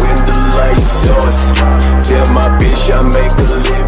when the light on. Tell my bitch I make a living.